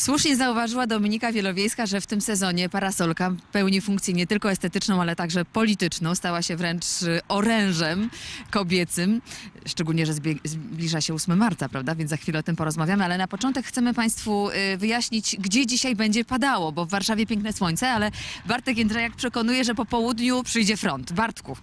Słusznie zauważyła Dominika Wielowiejska, że w tym sezonie parasolka pełni funkcję nie tylko estetyczną, ale także polityczną. Stała się wręcz y, orężem kobiecym. Szczególnie, że zbliża się 8 marca, prawda? Więc za chwilę o tym porozmawiamy. Ale na początek chcemy Państwu y, wyjaśnić, gdzie dzisiaj będzie padało, bo w Warszawie piękne słońce, ale Bartek Jędrzejak przekonuje, że po południu przyjdzie front. Bartku.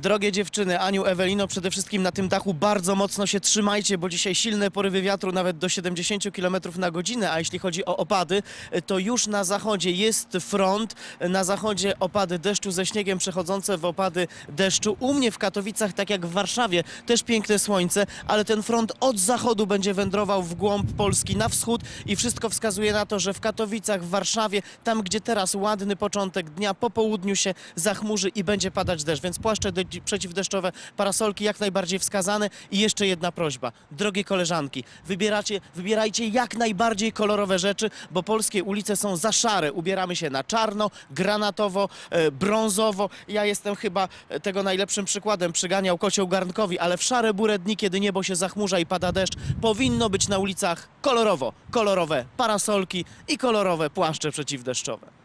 Drogie dziewczyny, Aniu, Ewelino, przede wszystkim na tym dachu bardzo mocno się trzymajcie, bo dzisiaj silne porywy wiatru nawet do 70 km na godzinę, a jeśli chodzi o opady, to już na zachodzie jest front, na zachodzie opady deszczu ze śniegiem przechodzące w opady deszczu. U mnie w Katowicach, tak jak w Warszawie, też piękne słońce, ale ten front od zachodu będzie wędrował w głąb Polski na wschód i wszystko wskazuje na to, że w Katowicach, w Warszawie, tam gdzie teraz ładny początek dnia, po południu się zachmurzy i będzie padać deszcz, więc płaszcze przeciwdeszczowe, parasolki jak najbardziej wskazane. I jeszcze jedna prośba. Drogie koleżanki, wybieracie, wybierajcie jak najbardziej kolorowe rzeczy, bo polskie ulice są za szare. Ubieramy się na czarno, granatowo, e, brązowo. Ja jestem chyba e, tego najlepszym przykładem. Przyganiał kocioł garnkowi, ale w szare burę dni, kiedy niebo się zachmurza i pada deszcz, powinno być na ulicach kolorowo. Kolorowe parasolki i kolorowe płaszcze przeciwdeszczowe.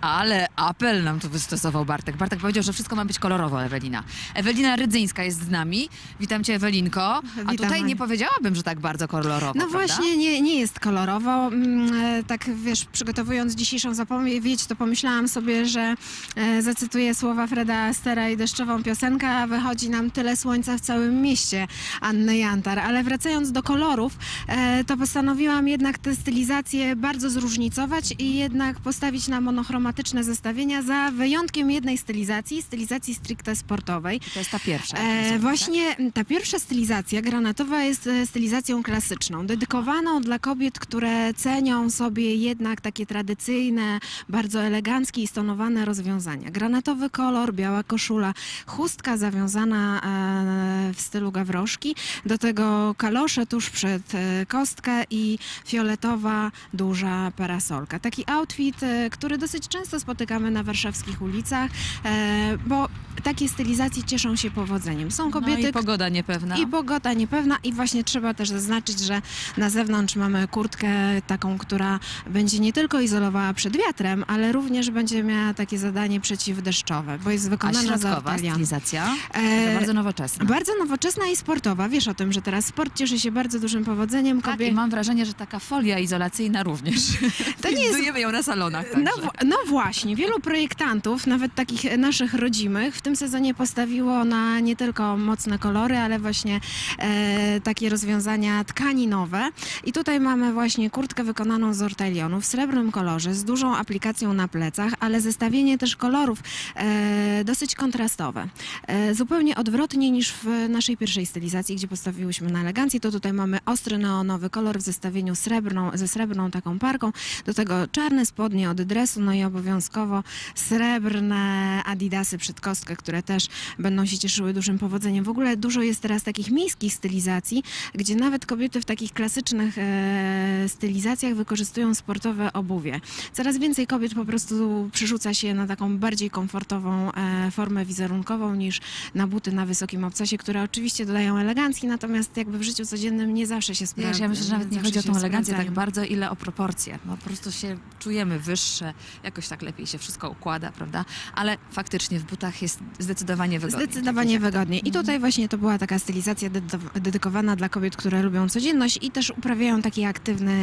Ale apel nam tu wystosował Bartek. Bartek powiedział, że wszystko ma być kolorowo, Ewelina. Ewelina Rydzyńska jest z nami. Witam cię, Ewelinko. A Witam, tutaj Aniu. nie powiedziałabym, że tak bardzo kolorowo, No prawda? właśnie, nie, nie jest kolorowo. Mm, e, Tak wiesz, przygotowując dzisiejszą zapowiedź, to pomyślałam sobie, że e, zacytuję słowa Freda Astera i deszczową piosenkę, a wychodzi nam tyle słońca w całym mieście Anny Jantar. Ale wracając do kolorów, e, to postanowiłam jednak te stylizacje bardzo zróżnicować i jednak postawić na monochromatyczne zestawienia za wyjątkiem jednej stylizacji, stylizacji stricte sportowej. To jest ta pierwsza. E, rozumiem, tak? właśnie ta pierwsza stylizacja granatowa jest e, stylizacją klasyczną, dedykowaną dla kobiet, które cenią sobie jednak takie tradycyjne, bardzo eleganckie i stonowane rozwiązania. Granatowy kolor, biała koszula, chustka zawiązana e, w stylu gawroszki, do tego kalosze tuż przed e, kostkę i fioletowa, duża parasolka. Taki outfit, który dosyć często spotykamy na warszawskich ulicach, e, bo takie stylizacje cieszą się powodzeniem. Są kobiety, No i pogoda niepewna. i pogoda niepewna i właśnie trzeba też zaznaczyć, że na zewnątrz mamy kurtkę taką, która będzie nie tylko izolowała przed wiatrem, ale również będzie miała takie zadanie przeciwdeszczowe, bo jest wykonana za stylizacja? E, bardzo nowoczesna. Bardzo nowoczesna i sportowa. Wiesz o tym, że teraz sport cieszy się bardzo dużym powodzeniem. Tak, Kobie- i mam wrażenie, że taka folia izolacyjna również. To nie jest ją na salonach No, no właśnie, wielu projektantów, nawet takich naszych rodzimych, w tym sezonie postawiło na nie tylko mocne kolory, ale właśnie e, takie rozwiązania tkaninowe. I tutaj mamy właśnie kurtkę wykonaną z ortelionu w srebrnym kolorze, z dużą aplikacją na plecach, ale zestawienie też kolorów e, dosyć kontrastowe. E, zupełnie odwrotnie niż w naszej pierwszej stylizacji, gdzie postawiłyśmy na elegancję, to tutaj mamy ostry neonowy kolor w zestawieniu srebrną, ze srebrną taką parką, do tego czarne spodnie od dresu, no i obowiązkowo srebrne adidasy przed kostkę, które też będą się cieszyły dużym powodzeniem. W ogóle dużo jest teraz takich miejskich stylizacji, gdzie nawet kobiety w takich klasycznych e, stylizacjach wykorzystują sportowe obuwie. Coraz więcej kobiet po prostu przerzuca się na taką bardziej komfortową e, formę wizerunkową niż na buty na wysokim obcasie, które oczywiście dodają elegancji, natomiast jakby w życiu codziennym nie zawsze się sprawdzają. Wiesz, ja myślę, że nawet nie chodzi o tą elegancję tak bardzo, ile o proporcje. No, po prostu się czujemy wyższe, jakoś tak lepiej się wszystko układa, prawda? Ale faktycznie w butach jest zdecydowanie wygodniej. Zdecydowanie Takich jak ta. wygodniej. I tutaj właśnie to była taka stylizacja dedykow- dedykowana dla kobiet, które lubią codzienność i też uprawiają taki aktywny,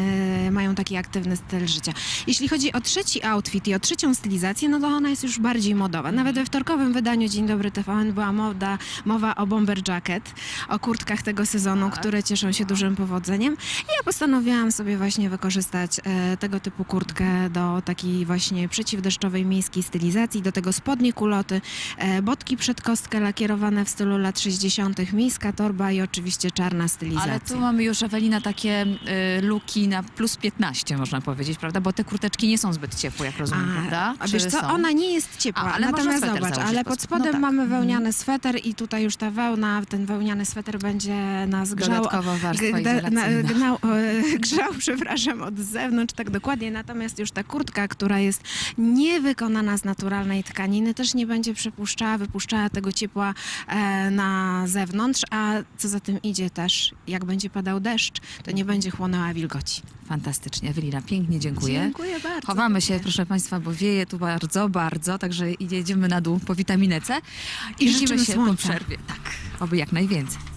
mają taki aktywny styl życia. Jeśli chodzi o trzeci outfit i o trzecią stylizację, no to ona jest już bardziej modowa. Nawet we wtorkowym wydaniu Dzień Dobry TVN była moda, mowa o bomber jacket, o kurtkach tego sezonu, Tak. które cieszą się dużym powodzeniem. I ja postanowiłam sobie właśnie wykorzystać e, tego typu kurtkę do takiej właśnie przeciwdeszczowej miejskiej stylizacji, do tego spodnie kuloty, e, botki przed kostkę lakierowane w stylu lat 60., miejska torba i oczywiście czarna stylizacja. Ale tu mamy już, Ewelina, takie y, luki na plus 15, można powiedzieć, prawda? Bo te kurteczki nie są zbyt ciepłe, jak rozumiem, prawda? A Czy wiesz co, są? ona nie jest ciepła, A, ale natomiast zobacz, ale pod no spodem tak. mamy Mhm. wełniany sweter i tutaj już ta wełna, ten wełniany sweter będzie nas grzał. Dodatkowa warstwa G- gda- na- izolacyjna. gnał, grzał, przepraszam, od zewnątrz, tak dokładnie. Natomiast już ta kurtka, która jest niewykonana z naturalnej tkaniny, też nie będzie przepuszczała powietrza, wypuszczała tego ciepła e, na zewnątrz, a co za tym idzie też, jak będzie padał deszcz, to nie będzie chłonęła wilgoci. Fantastycznie. Ewelina, pięknie dziękuję. Dziękuję bardzo. Chowamy się, proszę Państwa, bo wieje tu bardzo, bardzo, także jedziemy na dół po witaminę C i, I życzymy się po słońca. przerwie. Tak, oby jak najwięcej.